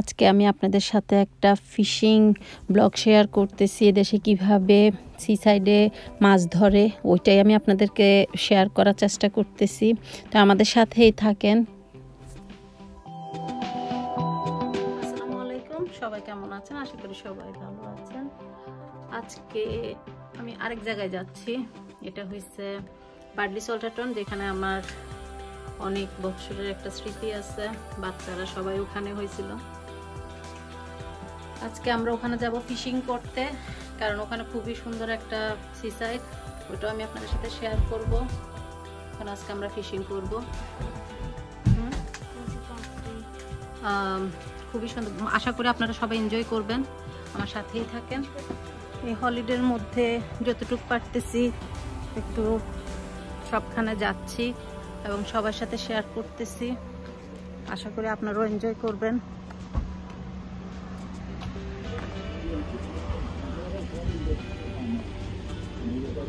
আজকে আমি আপনাদের সাথে একটা ফিশিং ব্লগ শেয়ার করতেছি, এদেশে কীভাবে সি সাইডে মাছ ধরে, ওইটাই আমি আপনাদেরকে শেয়ার করার চেষ্টা করতেছি। তো আমাদের সাথেই থাকেন। আসসালামু আলাইকুম, সবাই কেমন আছেন? আশা করি সবাই ভালো আছেন। আজকে আমি আরেক জায়গায় যাচ্ছি। এটা হয়েছে বার্ডলি সল্টাটন, যেখানে আমার অনেক বছরের একটা স্মৃতি আছে। বাচ্চারা সবাই ওখানে হয়েছিল। আজকে আমরা ওখানে যাব ফিশিং করতে, কারণ ওখানে খুবই সুন্দর একটা সি সাইড ওটাও আমি আপনাদের সাথে শেয়ার করব। ওখানে আজকে আমরা ফিশিং করব। খুবই সুন্দর। আশা করি আপনারা সবাই এনজয় করবেন। আমার সাথেই থাকেন। এই হলিডের মধ্যে যতটুকু পারতেছি, একটু সবখানে যাচ্ছি এবং সবার সাথে শেয়ার করতেছি। আশা করি আপনারাও এনজয় করবেন।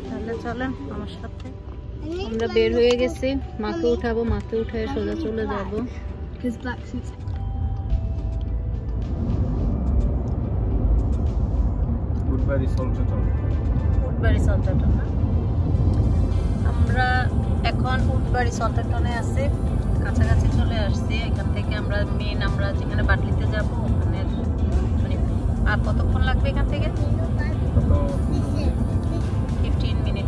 তাহলে চলেন আমার সাথে। আমরা বের হয়ে গেছি। মাকে উঠাবো মাকে উঠে সোজা চলে যাব। আমরা এখন উঠবাড়ি সল্টাটনে আছি। কাছাকাছি চলে আসছি। এখান থেকে আমরা মেন আমরা যেখানে বাটলিতে যাব ওখানে মানে আর কতক্ষণ লাগবে এখান থেকে?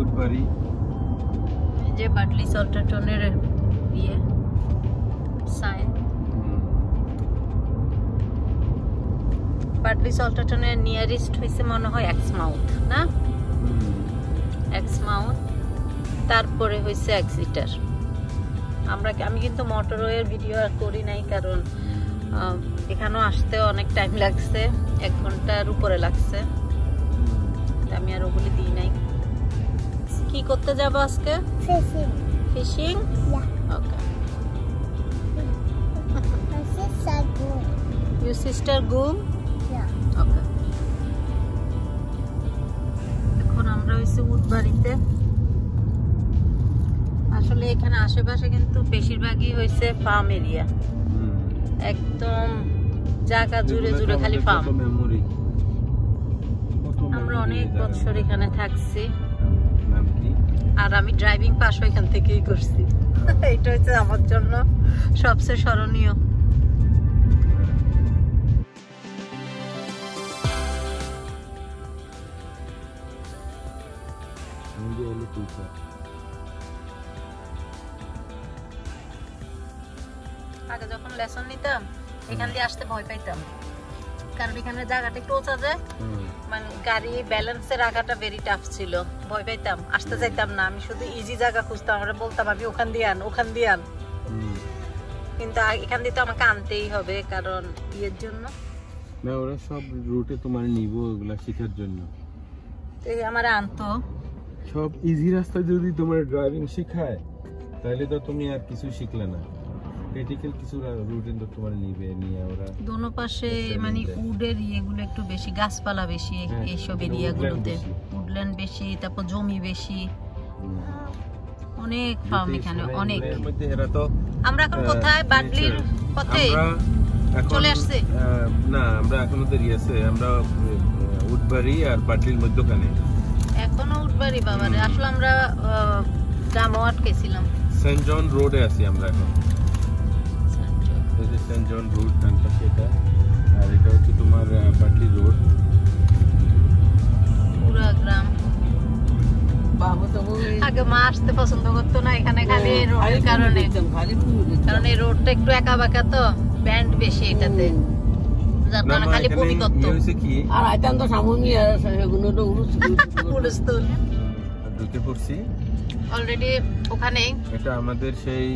উডবাড়ি যে বাটলি সল্টাটনের ইয়ে সাইন বাটলি সল্টাটনের নিয়ারেস্ট হয়েছে মনে হয় এক্সমাউথ না। এক্সমাউথ তারপরে হয়েছে এক্সিটার। আমরা আমি কিন্তু মোটরওয়ের ভিডিও আর করি নাই কারণ এখানেও আসতে অনেক টাইম লাগছে এক ঘণ্টার উপরে লাগছে। আমি আর ওগুলি দিই নাই। কি করতে যাব আজকে? Fishing. Fishing okay My sister Yeah. এখন আমরা হইছি উটবাড়িতে আসলে এখানে আশেপাশে কিন্তু বেশিরভাগই হয়েছে ফার্ম এরিয়া একদম জায়গা জুড়ে জুড়ে খালি ফার্ম আমরা অনেক বছর এখানে থাকছি? আর আমি ড্রাইভিং পাশও এখান থেকেই করছি। এটা হচ্ছে আমার জন্য সবচেয়ে স্মরণীয়। আগে যখন লেসন নিতাম এখান দিয়ে আসতে ভয় পাইতাম। কারণ এখানে জায়গাটা একটু উঁচা যায় মানে গাড়ি ব্যালেন্সে রাখাটা ভেরি টাফ ছিল। ভয় পাইতাম আসতে চাইতাম না। আমি শুধু ইজি জায়গা খুঁজতাম আমরা বলতাম আমি ওখান দিয়ে আন ওখান দিয়ে আন। কিন্তু এখান দিয়ে তো আমাকে আনতেই হবে কারণ ইয়ের জন্য। না ওরা সব রুটে তোমার নিব ওগুলা শেখার জন্য। তো এই আমার আনতো। সব ইজি রাস্তা যদি তোমার ড্রাইভিং শেখায় তাহলে তো তুমি আর কিছু শিখলে না। ক্রিটিক্যাল কিছু রুটে তো তোমার নিবে নিয়ে ওরা দোনো পাশে মানে উডের ইয়েগুলো একটু বেশি গাছপালা বেশি হ্যাঁ, এইসব এরিয়াগুলোতে। উডল্যান্ড বেশি। তারপর জমি বেশি। অনেক ফার্ম এখানে অনেক। তো আমরা এখন কোথায়? পথে? চলে আসছি? না আমরা এখন ওদের ইয়েছে আমরা উডবাড়ি আর বাটলির মধ্যখানে। এখনও উঠবাড়ি বাবারে। আসলে আমরা জামও আটকেছিলাম। সেন্ট জন রোডে আছি আমরা এখন। যে সেন্ট জন রোড ডান পাশে এটা আর এটা হচ্ছে তোমার বাটলি রোড। পুরা গ্রাম। আগে মা আসতে পছন্দ করতো না এখানে খালি এই রোডের কারণে। কারণ এই রোডটা একটু একা বাঁকা তো ব্যান্ড বেশি এটাতে। যার কারণে খালি বমি করতো ইয়ে হয়েছে কি? আর আইতাম তো সামনে সেগুলো তো উড়ুস হুলস্থুল ঢুকে পড়ছি। অলরেডি ওখানেই এটা আমাদের সেই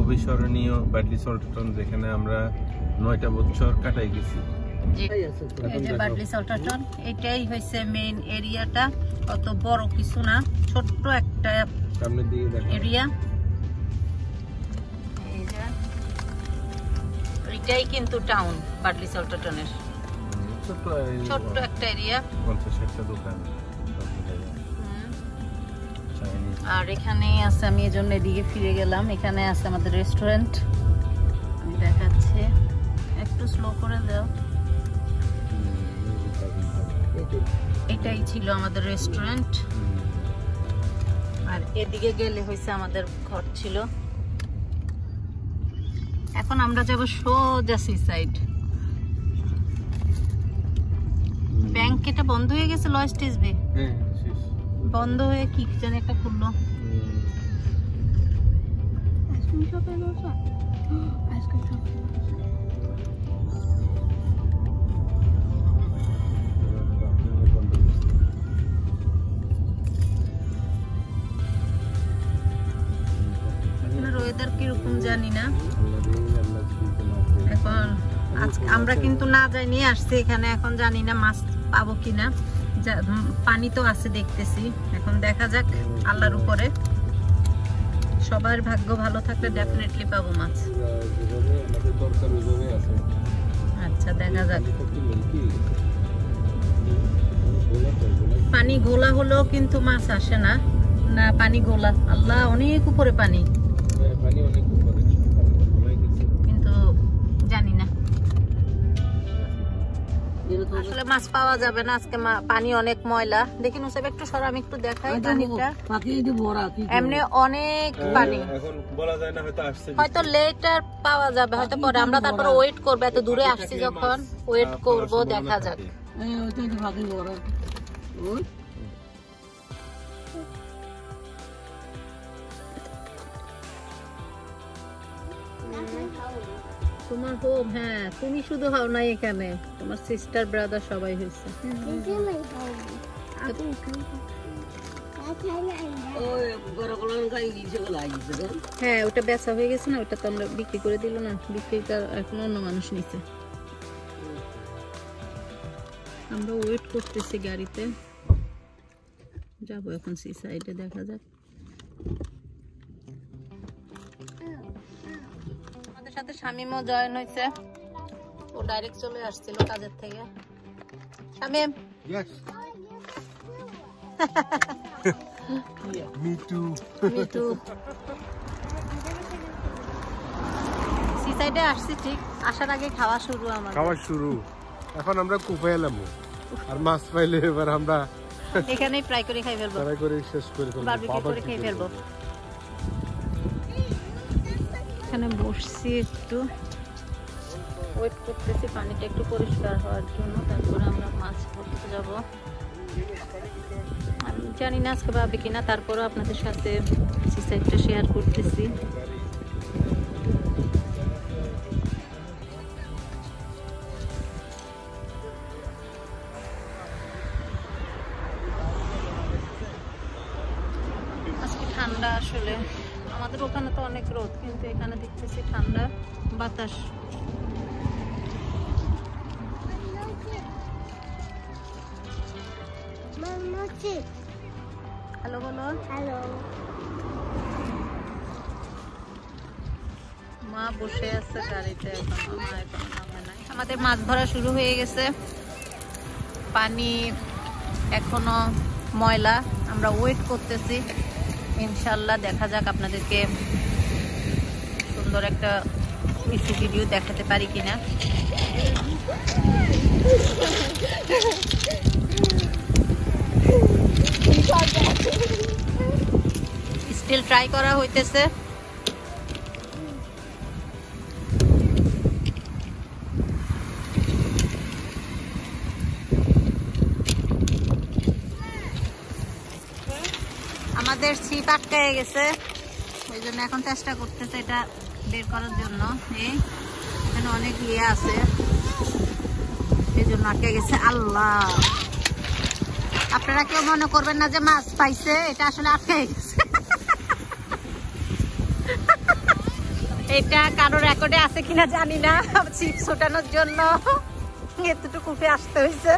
অবিস্মরণীয় বাটলি সল্টন যেখানে আমরা নয়টা বছর কাটাই গেছি। জি। এই আছে তো। এই যে দেখো। বাটলি সল্টাটন এটাই হয়েছে মেইন এরিয়াটা অত বড় কিছু না ছোট্ট একটা সামনের দিকে দেখো। এরিয়া এটাই কিন্তু টাউন বাটলি সল্টাটনের ছোট্ট একটা এরিয়া পঞ্চাশ ষাটটা দোকান। আর এখানে আছে আমি এজন্য এদিকে ফিরে গেলাম। এখানে আছে আমাদের রেস্টুরেন্ট আমি দেখাচ্ছি। একটু স্লো করে দাও। এটাই ছিল আমাদের রেস্টুরেন্ট আর এদিকে গেলে হয়েছে আমাদের ঘর ছিল। এখন আমরা যাব সোজা সি সাইড ব্যাংক এটা বন্ধ হয়ে গেছে লয়েস্ট টিসবি হ্যাঁ। বন্ধ হয়ে কি জানি একটা খুললো আইসক্রিম শপে বসো। আইসক্রিম শপ ওয়েদার কীরকম জানি না। এখন আজকে আমরা কিন্তু না যাই নিয়ে আসছি এখানে এখন জানি না মাছ পাবো কিনা। পানি তো আছে দেখতেছি। এখন দেখা যাক আল্লাহর উপরে। সবার ভাগ্য ভালো থাকলে ডেফিনেটলি পাবো মাছ। আচ্ছা দেখা যাক। পানি গোলা হলেও কিন্তু মাছ আসে না। না পানি গোলা। আল্লাহ অনেক উপরে পানি। হ্যাঁ, পানি অনেক আসলে মাছ পাওয়া যাবে না আজকে পানি অনেক ময়লা। দেখি নুসাইব একটু সর আমি একটু দেখাই এই পানিটা। এমনি অনেক পানি। এখন বলা যায় না হয়তো আসছে হয়তো লেটার পাওয়া যাবে হয়তো পরে। আমরা তারপরে ওয়েট করব এত দূরে আসছি যখন। ওয়েট করব দেখা যাক। তোমার হোম হ্যাঁ তুমি শুধু হও নাই এখানে। তোমার সিস্টার ব্রাদার সবাই হয়েছে। হ্যাঁ ওটা বেচা হয়ে গেছে না ওটা তো আমরা বিক্রি করে দিল না। বিক্রিটা এখন অন্য মানুষ নিছে। আমরা ওয়েট করতেছি গাড়িতে। যাব এখন সি সাইডে দেখা যাক। সাথে শামিমও জয়েন হয়েছে ও ডাইরেক্ট চলে আসছিল কাজের থেকে। Shamim Yes. Me too. Me too C আসছি ঠিক। আসার আগে খাওয়া শুরু আমার খাওয়া শুরু। এখন আমরা কুপে এলাম। আর মাছ পাইলে এবার আমরা এখানেই ফ্রাই করে খাই ফেলব। তারা করে শেষ করে ফেলব। বারবিকিউ করে করবে? ফেলব। এখানে বসছি একটু। ওয়েট করতেছি, পানিটা একটু পরিষ্কার হওয়ার জন্য। তারপরে আমরা মাছ ধরতে যাব। আমি জানি না আজকে পাবে কিনা, তারপরেও আপনাদের সাথে সিসাইডটা শেয়ার করতেছি। এখানে ঠান্ডা বাতাস হ্যালো বলো Hello. মা বসে আছে গাড়িতে এখন মা এখন নামে নাই। আমাদের মাছ ধরা শুরু হয়ে গেছে। পানি এখনও ময়লা। আমরা ওয়েট করতেছি। ইনশাল্লাহ দেখা যাক আপনাদেরকে সুন্দর একটা কিছু ভিডিও দেখাতে পারি কিনা? স্টিল ট্রাই করা হইতেছে। আমাদের ছিপ আটকে গেছে। ওই জন্য এখন চেষ্টা করতেছে এটা বের করার জন্য। এখানে অনেক ইয়ে আছে। এই জন্য আটকে গেছে। আল্লাহ। আপনারা কেউ মনে করবেন না যে মাছ পাইছে, এটা আসলে আটকে গেছে। এটা কারও রেকর্ডে আছে কিনা জানি না। ছিপ ছোটানোর জন্য। এতটুকু আসতে হয়েছে।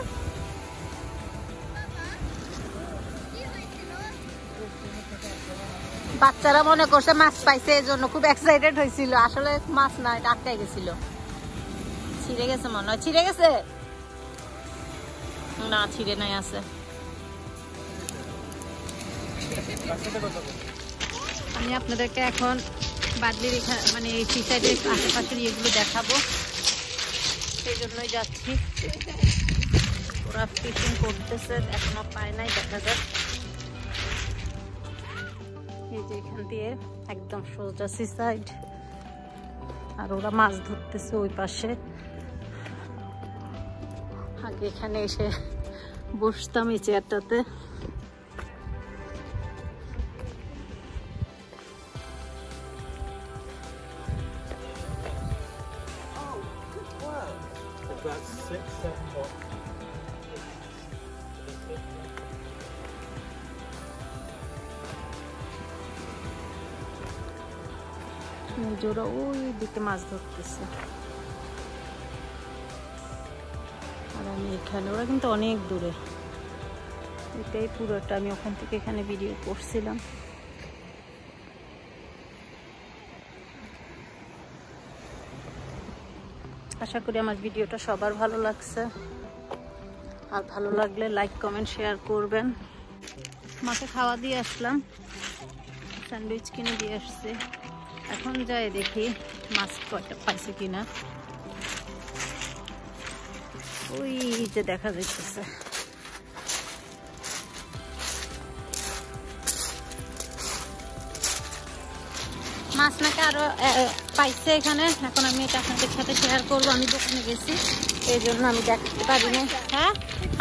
বাচ্চারা মনে করছে মাছ পাইছে এই জন্য খুব এক্সাইটেড হয়েছিল। আসলে মাছ না এটা আটকাই গেছিল। ছিঁড়ে গেছে মনে হয়। ছিঁড়ে গেছে? না, ছিঁড়ে নাই, আছে। আমি আপনাদেরকে এখন বাদলির এখা- মানে এই সিসাইডের আশেপাশের ইয়েগুলো দেখাবো। সেই জন্যই যাচ্ছি। ওরা ফিশিং করতেছে, এখনও পায় নাই, দেখা এই যে এখান দিয়ে একদম সোজা সিসাইড আর ওরা মাছ ধরতেছে ওই পাশে। আগে এখানে এসে বসতাম এই চেয়ারটাতে ওরা ওই দিকে মাছ ধরতেছে আর আমি এখানে ওরা কিন্তু অনেক দূরে এটাই পুরোটা আমি ওখান থেকে এখানে ভিডিও করছিলাম আশা করি আমার ভিডিওটা সবার ভালো লাগছে আর ভালো লাগলে লাইক কমেন্ট শেয়ার করবেন মাকে খাওয়া দিয়ে আসলাম স্যান্ডউইচ কিনে দিয়ে আসছে এখন যাই দেখি মাছ কয়টা পাইছে কিনা। ওই যে দেখা যাইতেছে। মাছ নাকি আরও পাইছে এখানে। এখন আমি এটা আপনাদের সাথে শেয়ার করব। আমি দোকানে গেছি। এই জন্য আমি দেখতে পারিনি হ্যাঁ?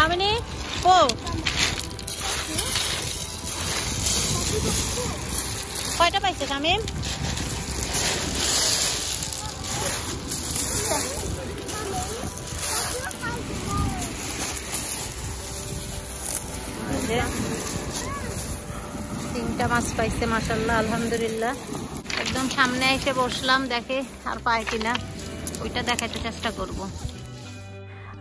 আমি নি ও! কয়টা পাইছে, তামিম? তিনটা মাছ পাইছে মাসাল্লাহ আলহামদুলিল্লাহ। একদম সামনে এসে বসলাম, দেখে আর পায় কিনা। ওইটা দেখাতে চেষ্টা করব।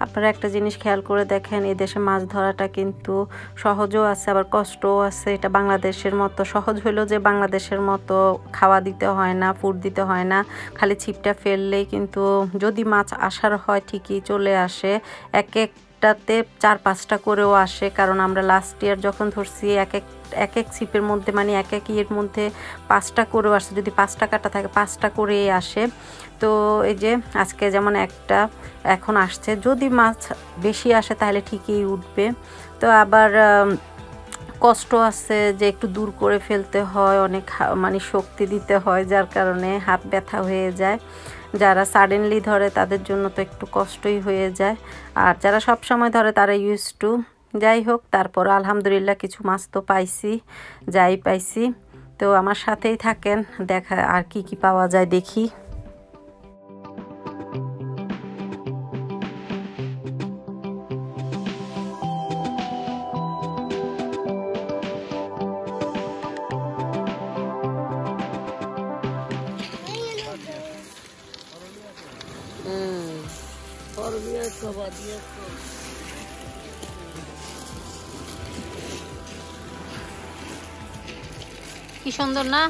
আপনারা একটা জিনিস খেয়াল করে দেখেন, এই দেশে মাছ ধরাটা কিন্তু সহজও আছে, আবার কষ্টও আছে। এটা বাংলাদেশের মতো, সহজ হলেও যে বাংলাদেশের মতো খাওয়া দিতে হয় না ফুড দিতে হয় না, খালি ছিপটা ফেললেই কিন্তু যদি মাছ আসার হয় ঠিকই চলে আসে। এক এক একটাতে চার, পাঁচটা করেও আসে, কারণ আমরা লাস্ট ইয়ার যখন ধরছি এক এক এক এক ছিপের মধ্যে মানে এক এক ইয়ের মধ্যে পাঁচটা করেও আসে, যদি পাঁচটা কাটা থাকে, পাঁচটা করেই আসে। তো এই যে আজকে যেমন একটা এখন আসছে, যদি মাছ বেশি আসে তাহলে ঠিকই উঠবে। তো আবার কষ্ট আছে যে একটু দূর করে ফেলতে হয়, অনেক মানে শক্তি দিতে হয়, যার কারণে হাত ব্যথা হয়ে যায়। যারা সাডেনলি ধরে তাদের জন্য তো একটু কষ্টই হয়ে যায়। আর যারা সব সময় ধরে তারা ইউজ টু যাই হোক তারপর আলহামদুলিল্লাহ কিছু মাছ তো পাইছি, যাই পাইছি। তো আমার সাথেই থাকেন, দেখা আর কি কি পাওয়া যায় দেখি। সুন্দর না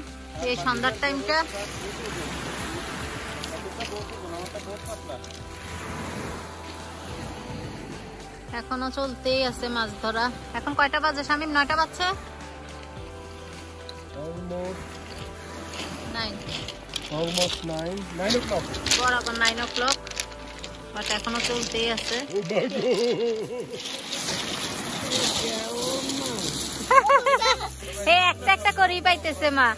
এই সন্ধ্যার টাইমটা এখনও চলতেই আছে মাছ ধরা। এখন কয়টা বাজে শামিম? নয়টা বাজছে? নাইন ও ক্লক বরাবর নাইন ও ক্লক বাট এখনও চলতেই আছে। এই একটা একটা করেই পাইতেছে মা।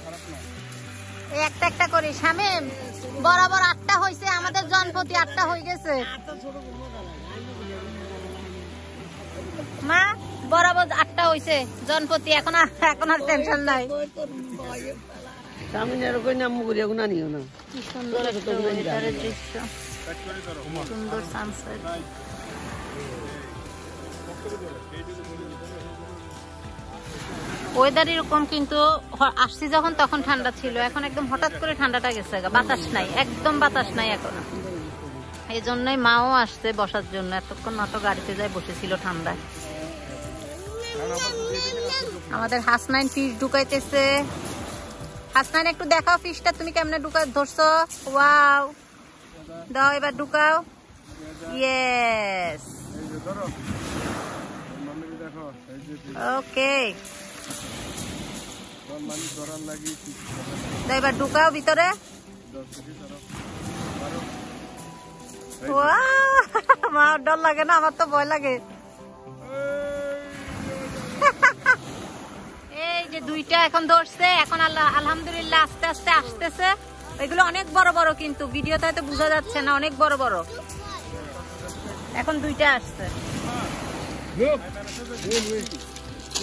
এই একটা একটা করে। শামিম বরাবর আটটা হয়েছে আমাদের জনপতি আটটা হয়ে গেছে। মা বরাবর আটটা হয়েছে জনপতি এখন এখন আর টেনশন নাই। সুন্দর সানসেট ওয়েদার এরকম কিন্তু আসছি যখন তখন ঠান্ডা ছিল। এখন একদম হঠাৎ করে ঠান্ডাটা গেছে বাতাস নাই একদম বাতাস নাই এখন। এই জন্যই মাও আসছে বসার জন্য। এতক্ষণ না তো গাড়িতে যাই বসেছিল ঠান্ডায়। আমাদের হাসনাইন ফিশ ঢুকাইতেছে। হাসনাইন একটু দেখাও ফিশটা। তুমি কেমনে ঢুকা ধরছো? ওয়াও। দাও এবার ঢুকাও। ইয়েস ওকে এবার ঢুকাও ভিতরে মা ডর লাগে না আমার তো ভয় লাগে এই যে দুইটা এখন ধরছে এখন আল্লাহ আলহামদুলিল্লাহ আস্তে আস্তে আসতেছে এগুলো অনেক বড় বড় কিন্তু ভিডিওতে হয়তো বোঝা যাচ্ছে না অনেক বড় বড় এখন দুইটা আসছে.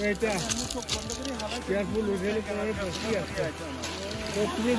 এটা কেয়ারফুল ওখানে তোমার বসি আছে তো তুমি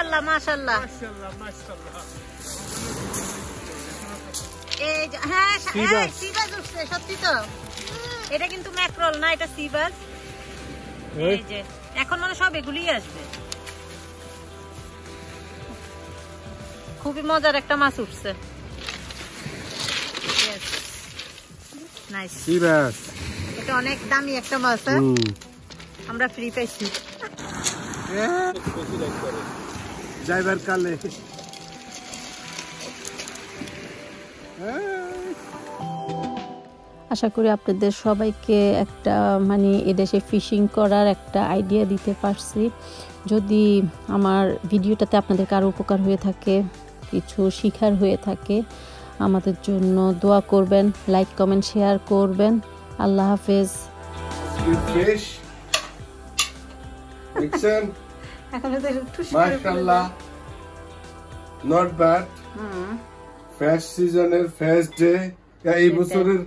মাশাল্লাহ মাশাল্লাহ মাশাআল্লাহ মাশাআল্লাহ। এই হ্যাঁ. হ্যাঁ উঠছে সত্যি তো। এটা কিন্তু ম্যাক্রল না এটা সিবাস এই। যে এখন মানে সব এগুলিই আসবে। খুবই মজার একটা মাছ উঠছে। নাইস এটা অনেক দামি একটা মাছ হ্যাঁ? আমরা ফ্রি পাইছি। ড্রাইভার কালে। আশা করি আপনাদের সবাইকে একটা মানে এদেশে ফিশিং করার একটা আইডিয়া দিতে পারছি। যদি আমার ভিডিওটাতে আপনাদের কারও উপকার হয়ে থাকে কিছু শিখার হয়ে থাকে আমাদের জন্য দোয়া করবেন লাইক কমেন্ট শেয়ার করবেন। আল্লাহ হাফেজ। ফিশ দেখছেন মাশাআল্লাহ। নট ব্যাড ফার্স্ট সিজনের ফার্স্ট ডে এই বছরের